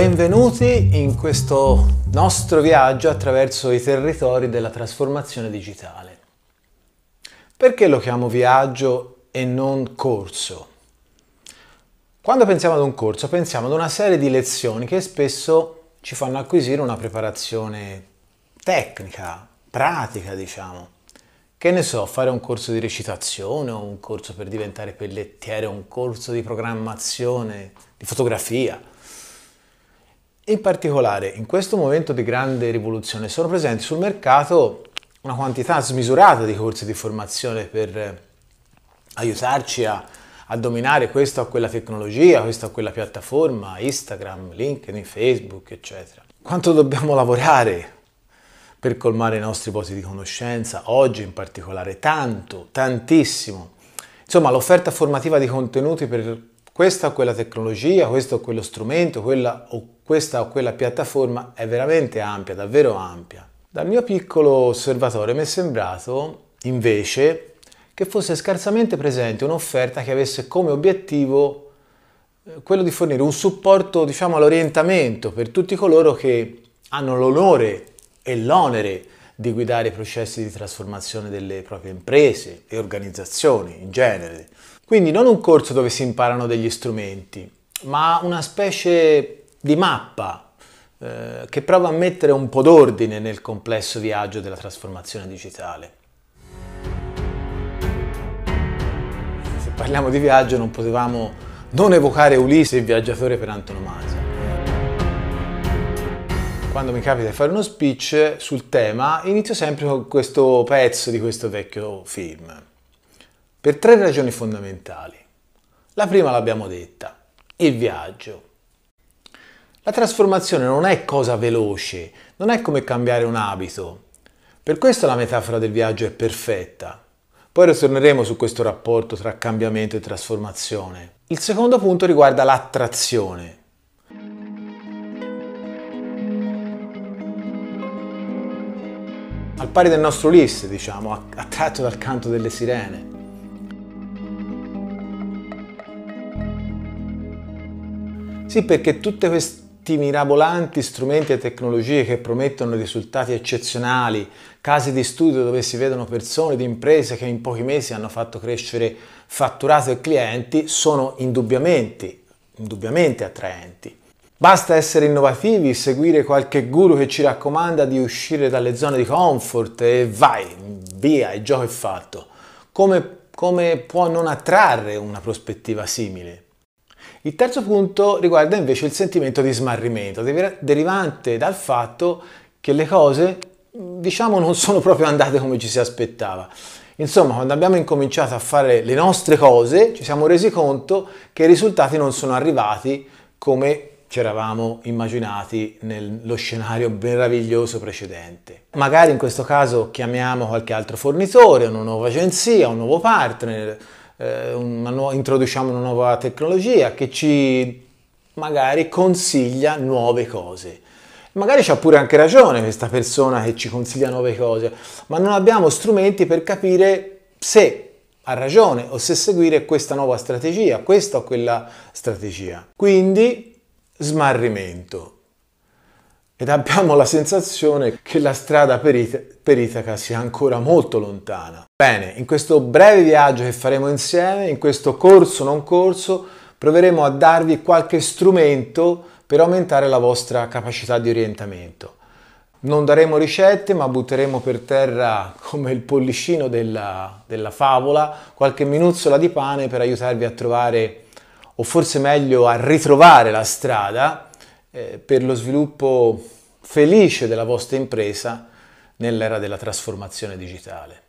Benvenuti in questo nostro viaggio attraverso i territori della trasformazione digitale. Perché lo chiamo viaggio e non corso? Quando pensiamo ad un corso pensiamo ad una serie di lezioni che spesso ci fanno acquisire una preparazione tecnica, pratica, diciamo. Che ne so, fare un corso di recitazione o un corso per diventare pellettiere, un corso di programmazione, di fotografia in particolare, in questo momento di grande rivoluzione sono presenti sul mercato una quantità smisurata di corsi di formazione per aiutarci a, a dominare questa o quella tecnologia, questa o quella piattaforma, Instagram, LinkedIn, Facebook, eccetera. Quanto dobbiamo lavorare per colmare i nostri vuoti di conoscenza, oggi in particolare, tanto, tantissimo. Insomma, l'offerta formativa di contenuti per questa o quella tecnologia, questo o quello strumento, quella o questa o quella piattaforma è veramente ampia, davvero ampia. Dal mio piccolo osservatorio mi è sembrato invece che fosse scarsamente presente un'offerta che avesse come obiettivo eh, quello di fornire un supporto, diciamo, all'orientamento per tutti coloro che hanno l'onore e l'onere di guidare i processi di trasformazione delle proprie imprese e organizzazioni in genere. Quindi non un corso dove si imparano degli strumenti, ma una specie di mappa eh, che prova a mettere un po' d'ordine nel complesso viaggio della trasformazione digitale. Se parliamo di viaggio non potevamo non evocare Ulisse, il viaggiatore per antonomasia quando mi capita di fare uno speech sul tema, inizio sempre con questo pezzo di questo vecchio film. Per tre ragioni fondamentali. La prima l'abbiamo detta, il viaggio. La trasformazione non è cosa veloce, non è come cambiare un abito. Per questo la metafora del viaggio è perfetta. Poi ritorneremo su questo rapporto tra cambiamento e trasformazione. Il secondo punto riguarda l'attrazione. al pari del nostro Ulisse, diciamo, attratto dal canto delle sirene. Sì, perché tutti mirabolanti strumenti e tecnologie che promettono risultati eccezionali, casi di studio dove si vedono persone di imprese che in pochi mesi hanno fatto crescere fatturato e clienti, sono indubbiamente, indubbiamente attraenti. Basta essere innovativi, seguire qualche guru che ci raccomanda di uscire dalle zone di comfort e vai, via, il gioco è fatto. Come, come può non attrarre una prospettiva simile? Il terzo punto riguarda invece il sentimento di smarrimento, derivante dal fatto che le cose, diciamo, non sono proprio andate come ci si aspettava. Insomma, quando abbiamo incominciato a fare le nostre cose, ci siamo resi conto che i risultati non sono arrivati come ci eravamo immaginati nello scenario meraviglioso precedente. Magari in questo caso chiamiamo qualche altro fornitore, una nuova agenzia, un nuovo partner, una nu- introduciamo una nuova tecnologia che ci magari consiglia nuove cose. Magari c'ha pure anche ragione questa persona che ci consiglia nuove cose, ma non abbiamo strumenti per capire se ha ragione o se seguire questa nuova strategia, questa o quella strategia. Quindi smarrimento ed abbiamo la sensazione che la strada per, It- per Itaca sia ancora molto lontana. Bene, in questo breve viaggio che faremo insieme, in questo corso non corso, proveremo a darvi qualche strumento per aumentare la vostra capacità di orientamento. Non daremo ricette, ma butteremo per terra, come il pollicino della, della favola, qualche minuzzola di pane per aiutarvi a trovare o forse meglio a ritrovare la strada eh, per lo sviluppo felice della vostra impresa nell'era della trasformazione digitale.